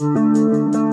Música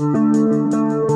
Thank